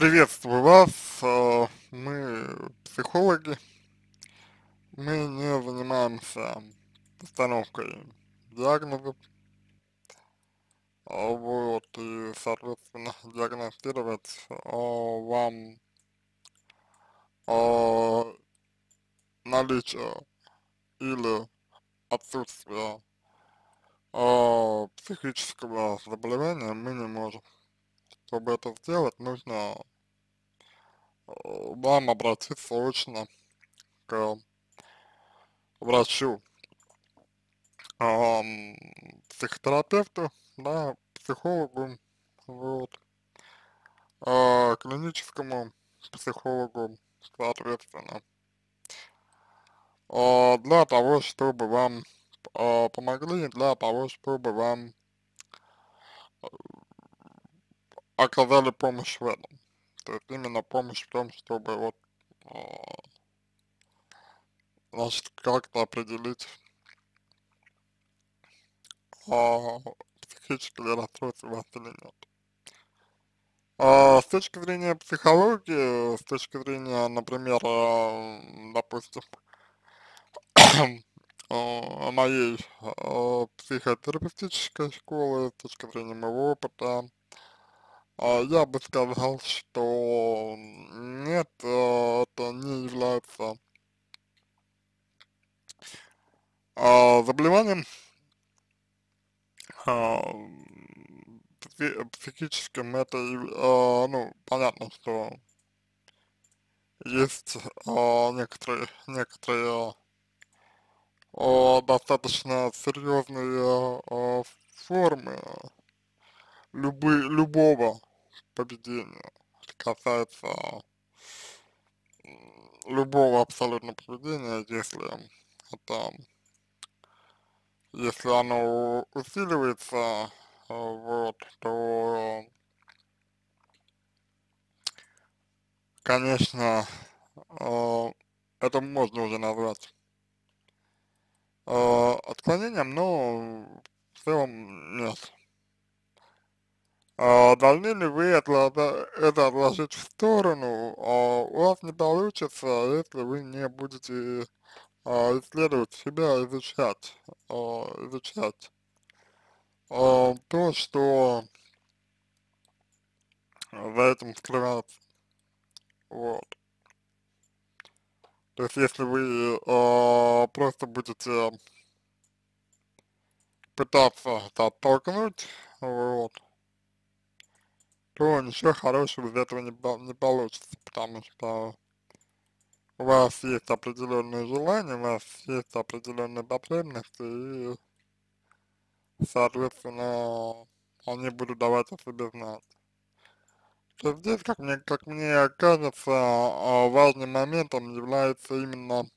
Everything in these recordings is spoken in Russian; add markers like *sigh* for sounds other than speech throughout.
Приветствую вас, э, мы психологи, мы не занимаемся постановкой диагнозов, а, вот, и, соответственно, диагностировать а, вам наличие или отсутствие психического заболевания мы не можем. Чтобы это сделать, нужно э, вам обратиться *laughs* очно к врачу, эм, психотерапевту, да, психологу, вот, э, клиническому психологу, соответственно, э, для того, чтобы вам э, помогли, для того, чтобы вам оказали помощь в этом. То есть именно помощь в том, чтобы вот, э, значит, как-то определить э, психическое расстройство у вас или нет. А, с точки зрения психологии, с точки зрения, например, э, допустим, э, *coughs* моей э, психотерапевтической школы, с точки зрения моего опыта, а, я бы сказал, что нет, э, это не является а, заболеванием а, психическим, это, а, ну, понятно, что есть а, некоторые, некоторые а, достаточно серьезные а, формы любы, любого поведения. Это касается любого абсолютно поведения, если это, если оно усиливается, вот, то, конечно, э, это можно уже назвать э, отклонением, но в целом нет. А, должны ли вы это, это отложить в сторону, а, у вас не получится, если вы не будете а, исследовать себя, изучать, а, изучать. А, то, что за этим скрывается, вот. То есть, если вы а, просто будете пытаться оттолкнуть, вот, то ничего хорошего из этого не, не получится, потому что у вас есть определенные желания, у вас есть определенные потребности, и, соответственно, они будут давать о себе знать. То здесь, как мне, как мне кажется, а, важным моментом является именно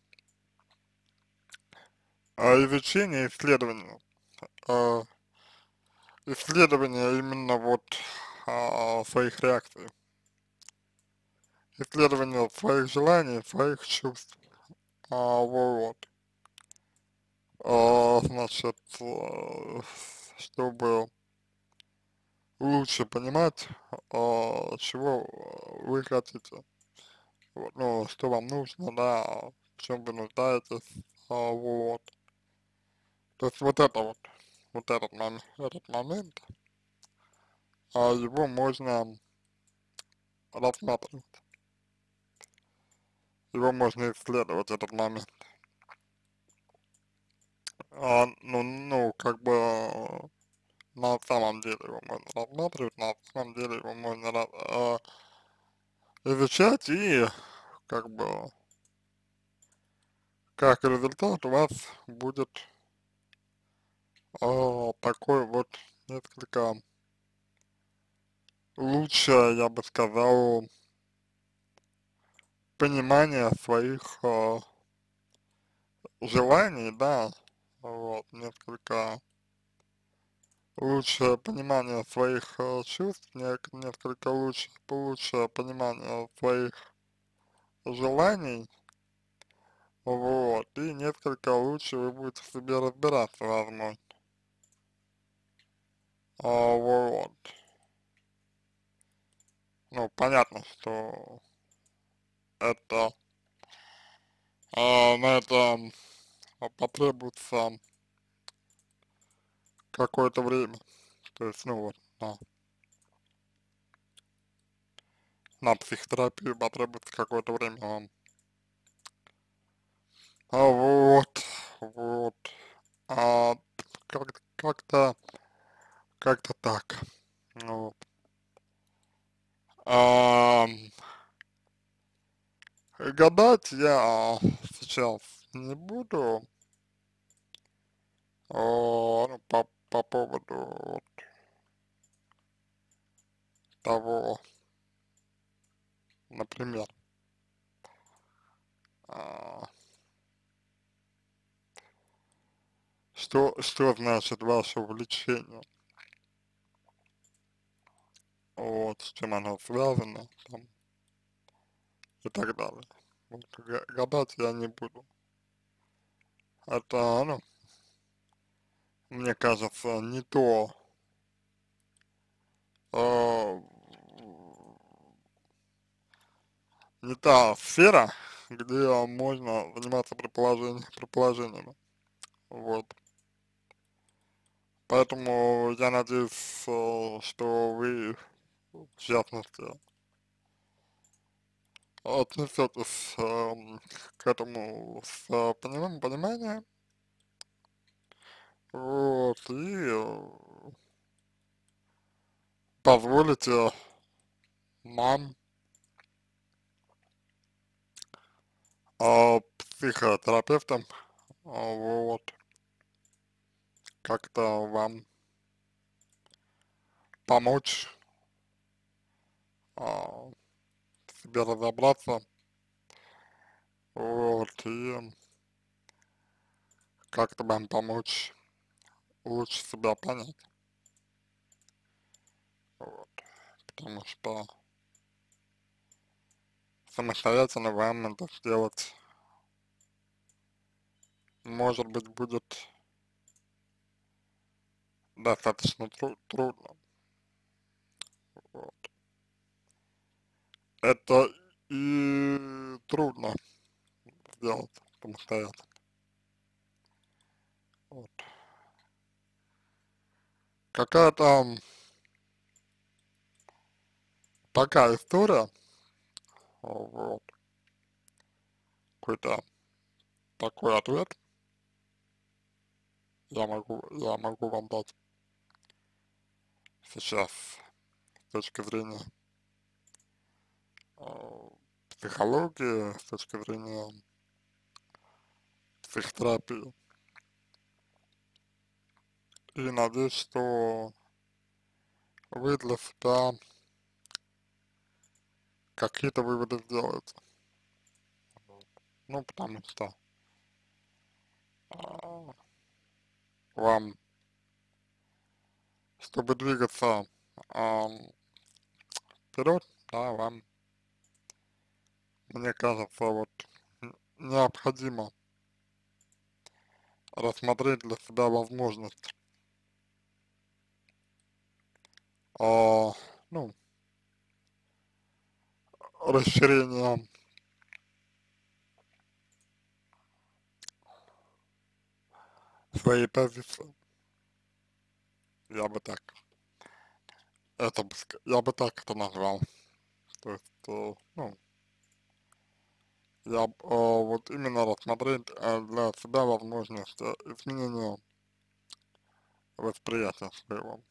а, изучение исследования. А, исследование именно вот а, своих реакций, исследование своих желаний, своих чувств, а, вот, а, значит, а, чтобы лучше понимать, а, чего вы хотите, вот, ну, что вам нужно, да, в чем вы нуждаетесь, а, вот, то есть вот это вот, вот этот момент, этот момент, его можно рассматривать. Его можно исследовать, этот момент. А, ну, ну, как бы на самом деле его можно рассматривать, на самом деле его можно э, изучать и как бы как результат у вас будет э, такой вот несколько лучше, я бы сказал, понимание своих э, желаний, да, вот, несколько лучшее понимание своих э, чувств, несколько лучше, лучшее понимание своих желаний, вот, и несколько лучше вы будете в себе разбираться, возможно. А, вот. Ну, понятно, что это, э, на это потребуется какое-то время, то есть, ну вот, на, на психотерапию потребуется какое-то время вам. А вот, вот, а как-то, как-то, так, вот. А, гадать я сейчас не буду, о, ну, по, по поводу вот того, например, а, что, что значит ваше увлечение, вот, с чем оно связано, там, и так далее. Вот, гадать я не буду. Это, ну, мне кажется, не то, э, не та сфера, где можно заниматься предположением, предположениями, вот. Поэтому я надеюсь, э, что вы, в частности, отнесетесь э, к этому с пониманием, пониманием, вот, и э, позволите нам э, психотерапевтам вот как-то вам помочь а, себе разобраться, вот, и как-то вам помочь лучше себя понять, вот, потому что самостоятельно вам это сделать, может быть, будет достаточно тру трудно. Это и трудно сделать самостоятельно. Вот. Какая-то такая история, вот, какой-то такой ответ я могу, я могу вам дать сейчас с точки зрения психологии, с точки зрения психотерапии. И надеюсь, что вы для себя какие-то выводы сделаете. Ну, потому что э, вам чтобы двигаться э, вперед, да, вам, мне кажется, вот необходимо рассмотреть для себя возможность, э, ну, расширения своей позиции я бы так, это я бы так это назвал. То есть, э, ну, я э, вот именно рассмотреть э, для себя возможность э, изменения восприятия своего.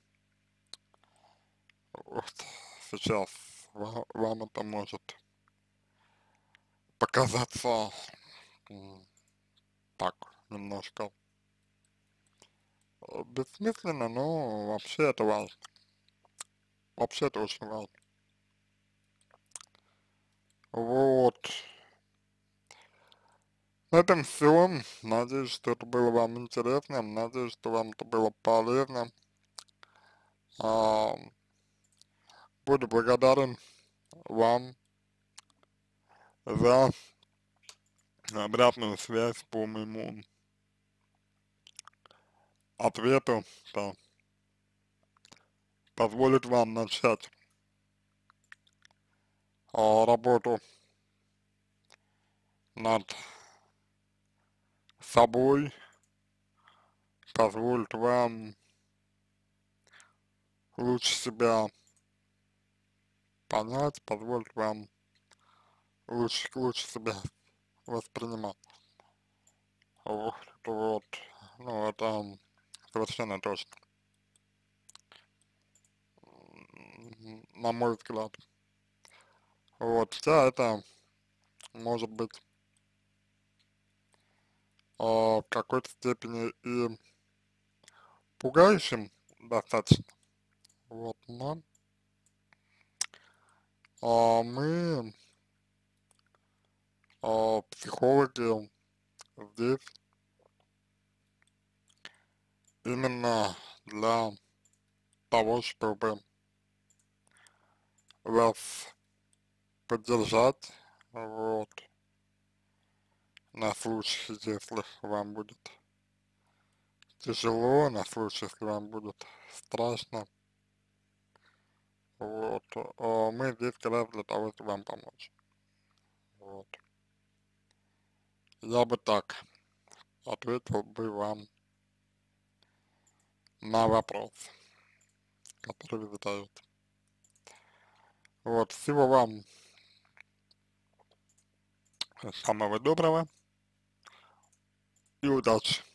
Вот сейчас вам, это может показаться так немножко бессмысленно, но вообще это важно. Вообще это очень важно. Вот. На этом все. Надеюсь, что это было вам интересно. Надеюсь, что вам это было полезно. А, буду благодарен вам за обратную связь по моему ответу, что позволит вам начать а, работу над собой позволит вам лучше себя понять, позволит вам лучше, лучше себя воспринимать. Вот, вот, ну это совершенно точно. На мой взгляд. Вот, хотя это может быть в какой-то степени и пугающим достаточно. Вот, но э, мы, э, психологи, здесь именно для того, чтобы вас поддержать, вот, на случай, если вам будет тяжело, на случай, если вам будет страшно, вот, а мы здесь как раз для того, чтобы вам помочь, вот. Я бы так ответил бы вам на вопрос, который вы. Вот, всего вам самого доброго и удачи.